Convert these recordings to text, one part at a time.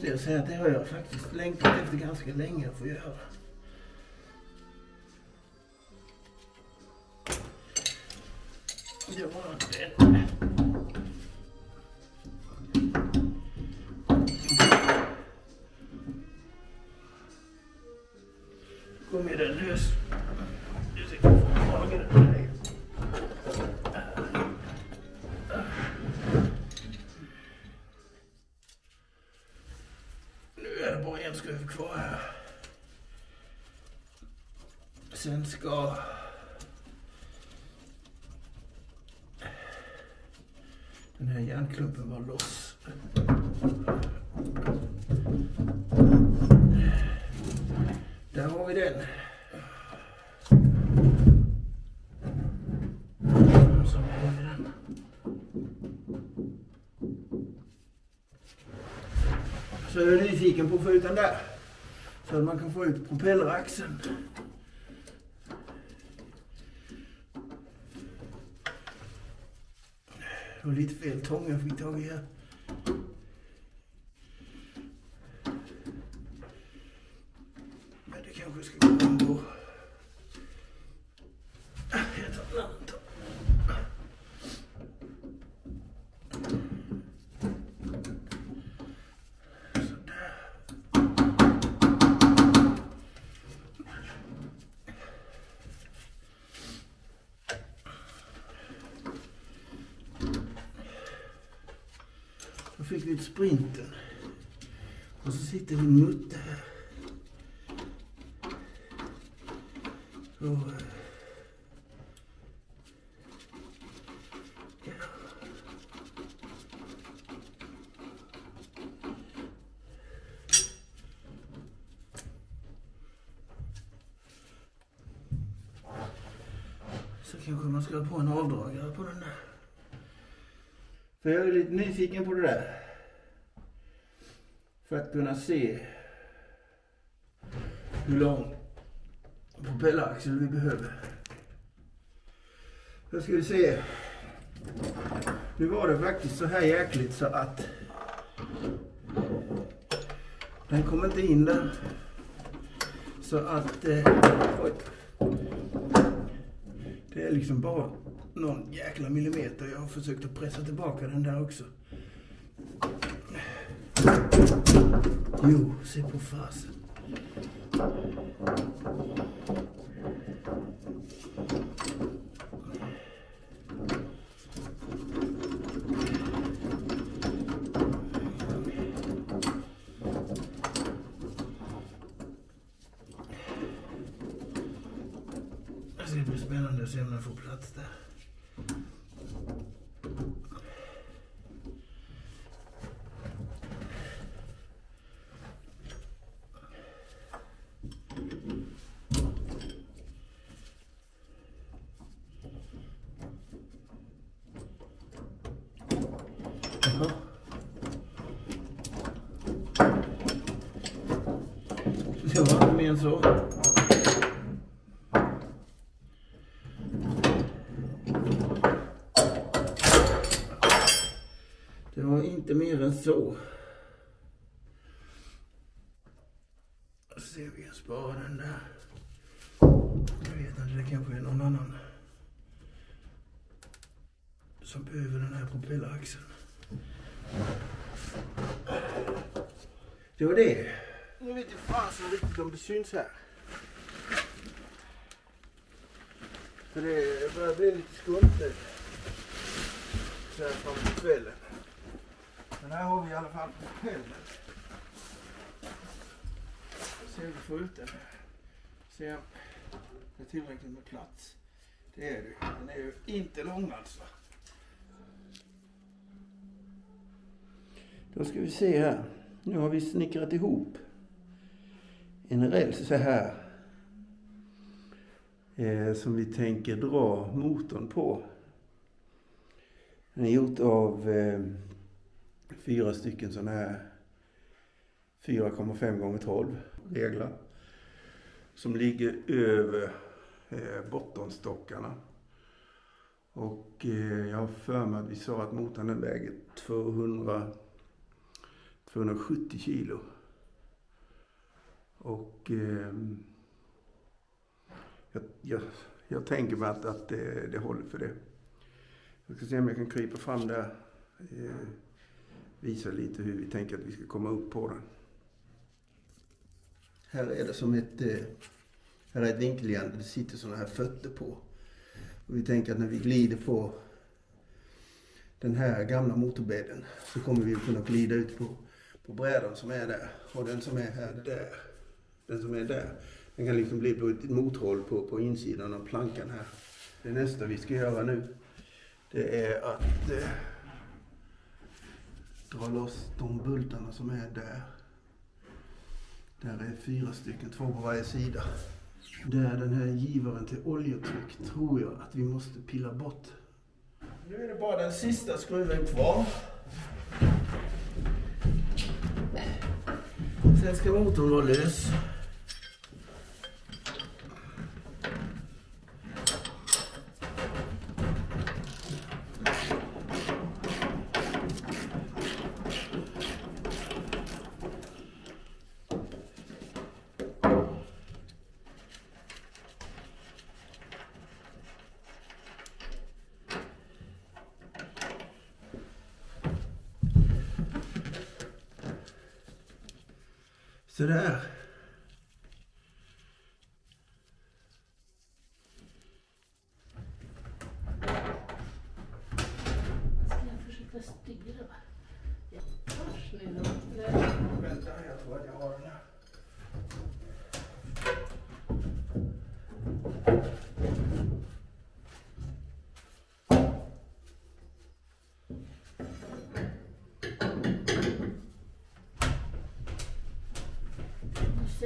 måste jag säga att det har jag faktiskt längtat efter ganska länge att få göra. Det var det. Kom med den lös. Skruv kvar här. Sen ska... Den här järnklumpen vara loss. Där har vi den. Så är det nyfiken på att få ut den där. Så att man kan få ut propelleraxeln. Det var lite fel tång jag fick tag i här. Vid sprinten. Och så sitter min mutter här. Och, ja. Så kanske man ska ha på en avdragare på den där. För jag är lite nyfiken på det där. För att kunna se hur lång propelleraxel vi behöver. Då ska vi se. Nu var det faktiskt så här jäkligt så att den kom inte in där. Så att... Eh, oj. Det är liksom bara någon jäkla millimeter. Jag har försökt att pressa tillbaka den där också. Jo, se på fasen. Det ska bli spännande att se om den får plats där. Jaha. Det var inte mer än så. Det var inte mer än så. Så ser vi en spara den där. Jag vet inte, det kanske är någon annan som behöver den här propelleraxeln. Det var det. Nu vet jag fasen riktigt om det syns här. För det börjar bli lite skumt nu. Så här fram på kvällen. Men här har vi i alla fall på Se om vi får ut den. Det är tillräckligt med plats. Det är det Den är ju inte lång alltså. Då ska vi se här. Nu har vi snickrat ihop en räls så här. Eh, som vi tänker dra motorn på. Den är gjort av eh, fyra stycken sådana här 4,5 gånger 12 reglar. Som ligger över eh, bottenstockarna. Och eh, jag har för mig att vi sa att motorn väger 200 270 kilo. Och eh, jag, jag, jag, tänker mig att, att det, det håller för det. Jag ska se om jag kan krypa fram där. Eh, visa lite hur vi tänker att vi ska komma upp på den. Här är det som ett, eh, här är ett vinkeljärn där det sitter sådana här fötter på. Och vi tänker att när vi glider på den här gamla motorbädden så kommer vi kunna glida ut på, på brädan som är där. Och den som är här, där. Den som är där. Den kan liksom bli på ett mothåll på, på insidan av plankan här. Det nästa vi ska göra nu det är att eh, dra loss de bultarna som är där. Där är fyra stycken, två på varje sida. Där den här givaren till oljetryck tror jag att vi måste pilla bort. Nu är det bara den sista skruven kvar. Sen ska motorn vara lös. Sådär.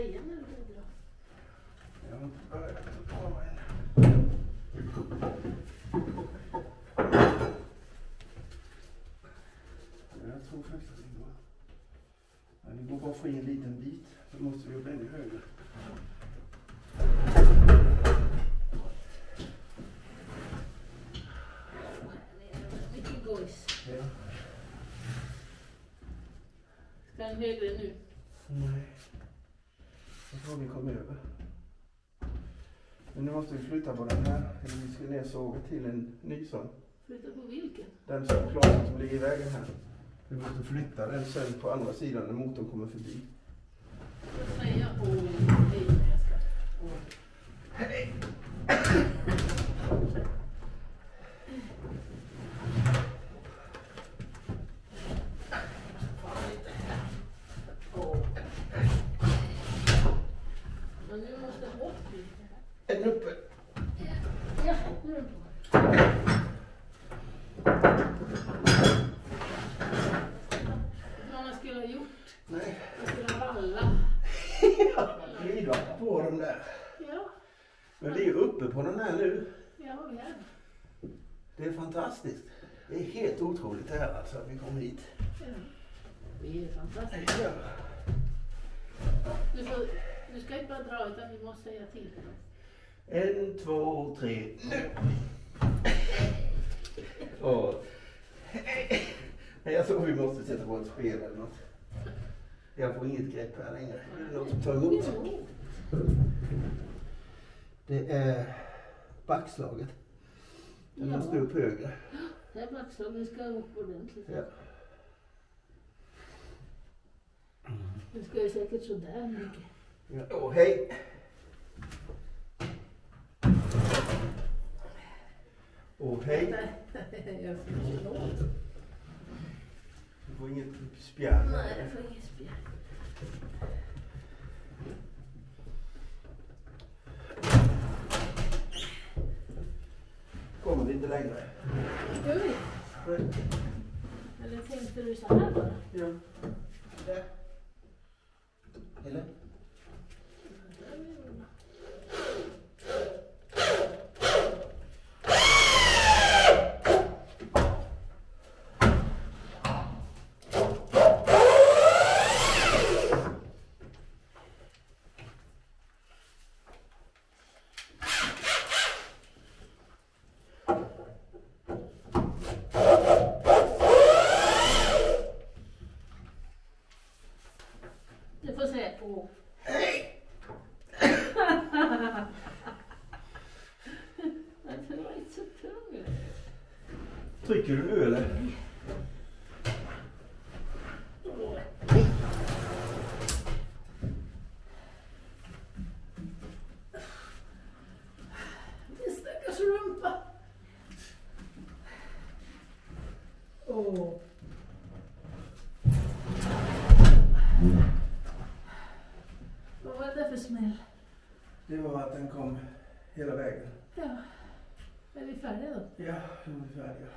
Säger när du drar. Jag har inte börjat att ta mig än. Jag tror faktiskt att det går. Ja, det går bara att få in en liten bit. Så måste vi upp ännu högre. Mycket gojs. Ja. Ska den högre nu? Nej. Jag tror vi kom över. Men nu måste vi flytta på den här. Eller vi ska ner såga till en ny sån. Flytta på vilken? Den som klasen som ligger i vägen här. Vi måste flytta den sen på andra sidan när motorn kommer förbi. Ska säga åh, hej när jag ska. Åh. Åh. Men nu måste jag bort lite här. En uppe. Ja, nu är den på. Vad man skulle ha gjort. Nej. Man skulle ha vallat. Glidvatten på den där. Ja, Men vi är uppe på den här nu. ja, vi är. Det är fantastiskt. Det är helt otroligt det här alltså att vi kom hit. Ja. Vi är fantastiska. Ja. Du, får, du ska inte bara dra utan vi måste säga till. En, två, tre, nu! Åh. Jag tror vi måste sätta på ett spel eller något. Jag får inget grepp här längre. Något som tar emot? Det är backslaget. Den Ja. måste upp högre. Det här backslaget ska upp ordentligt. Ja. Det ska ju säkert sådär mycket. Ja. Åh, hej! Får slå. Du får inget spjärn. Nej, jag får inget spjärn. Kommer lite längre. Gör vi? Eller tänkte du så här bara? Ja. Eller? Den kom hela vägen. Ja. Är vi färdiga då? Ja, nu är vi färdiga.